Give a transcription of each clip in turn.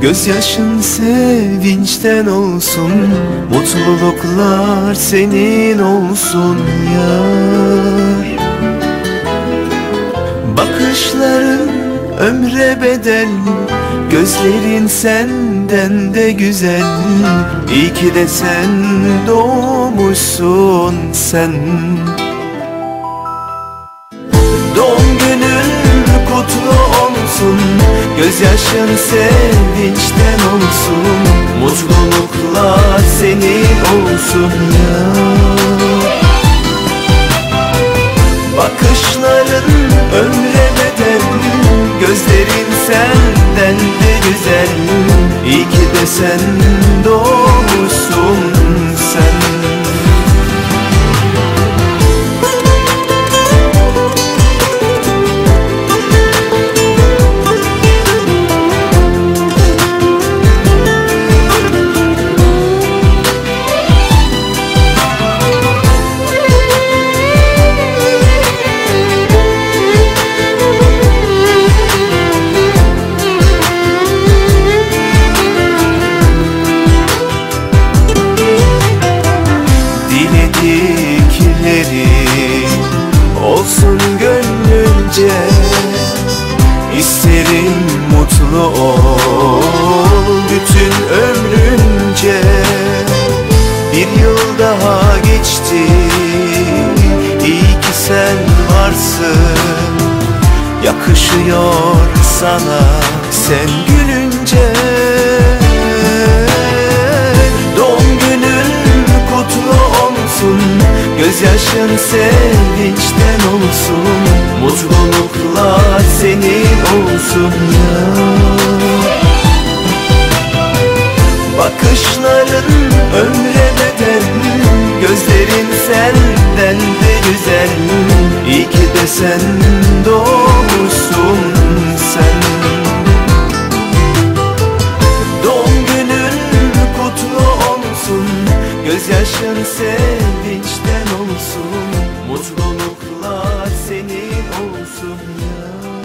Gözyaşın sevinçten olsun Mutluluklar senin olsun yar. Bakışların ömre bedel Gözlerin senden de güzel. İyi ki de sen doğmuşsun sen Gözyaşın sevinçten olsun. Mutluluklar senin olsun ya. Bakışların ömre bedel Gözlerin senden de güzel İyi ki de sen doğmuşsun sen sen varsın. Yakışıyor sana sen gülünce. Doğum günün kutlu olsun. Gözyaşın sevinçten olsun. Mutluluklar senin olsun. Ya Bakışların ömre bedel Gözlerin senden de güzel. İyi ki de sen doğmuşsun sen. Doğum günün kutlu olsun. Gözyaşın sevinçten olsun. Mutluluklar senin olsun ya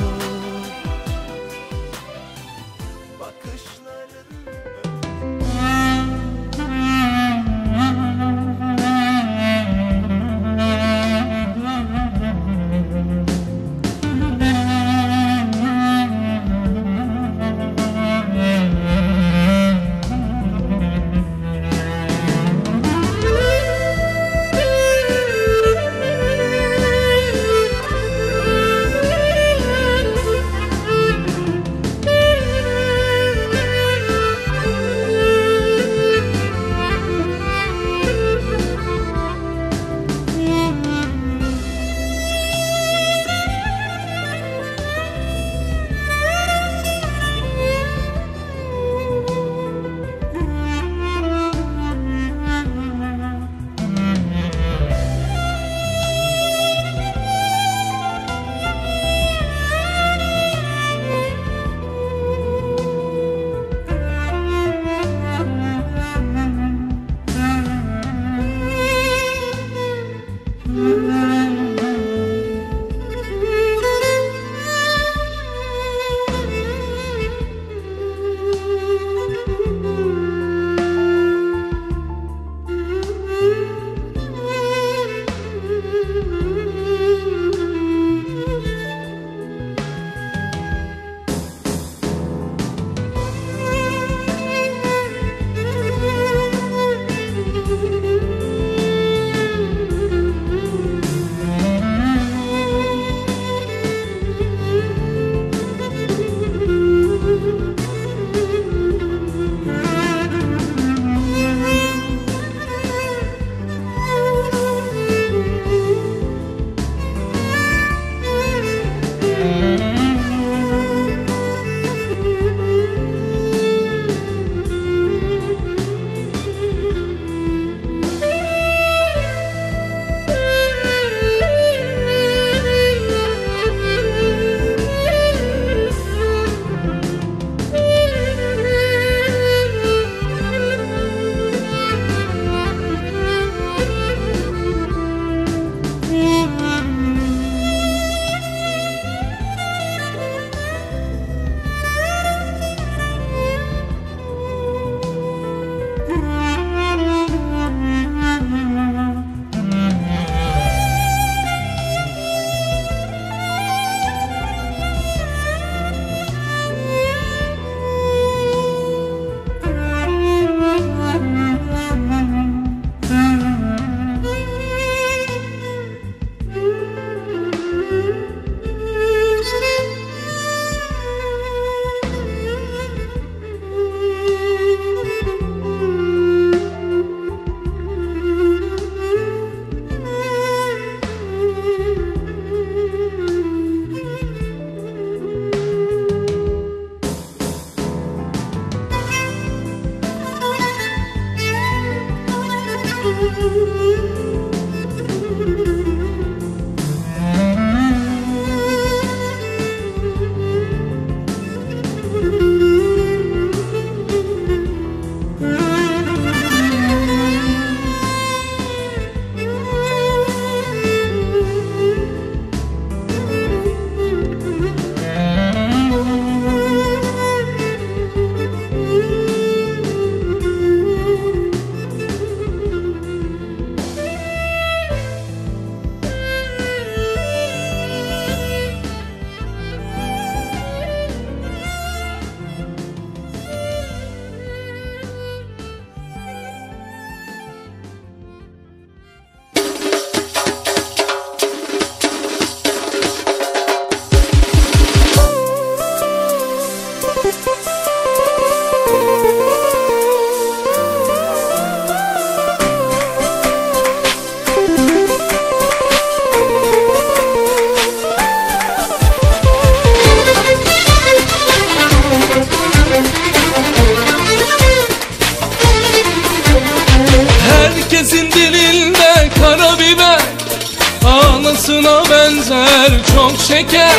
Şeker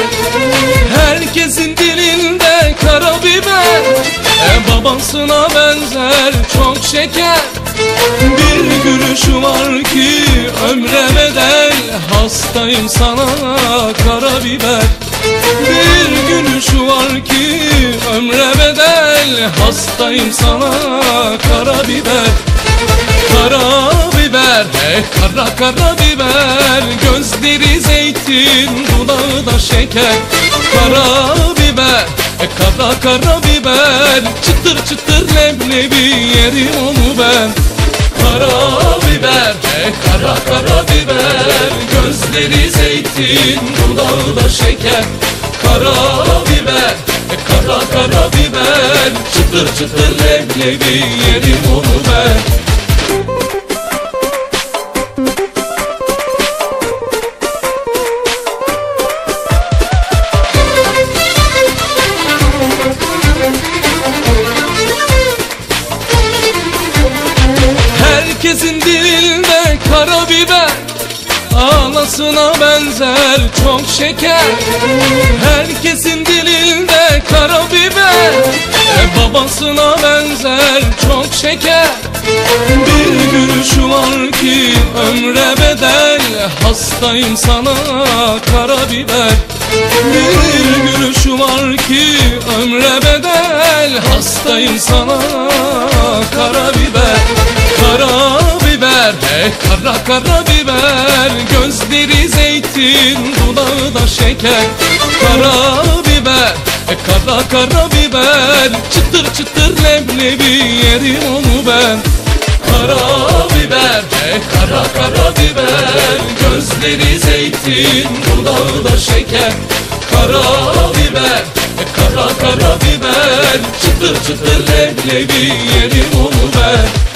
Herkesin dilinde karabiber e, Babasına benzer çok şeker. Bir gülüşü var ki ömre bedel. Hastayım sana karabiber Bir gülüşü var ki ömre bedel. Hastayım sana karabiber Karabiber, he kara karabiber Gözleri zeytin, dudağı da şeker. Karabiber, e kara karabiber Çıtır çıtır leblebi yerim onu ben. Karabiber, he kara karabiber Gözleri zeytin, dudağı da şeker. Karabiber, e kara karabiber Çıtır çıtır leblebi yerim onu ben Anasına benzer çok şeker. Herkesin dilinde karabiber. E, Babasına benzer çok şeker. Bir gülüşü var ki ömre bedel. Hastayım sana karabiber. Bir gülüşü var ki ömre bedel. Hastayım sana karabiber He kara karabiber Gözleri zeytin, dudağı da şeker. Karabiber, e kara karabiber Çıtır çıtır leblebi yerim onu ben. Karabiber, he kara karabiber Gözleri zeytin, dudağı da şeker. Karabiber, e kara karabiber Çıtır çıtır leblebi yerim onu ben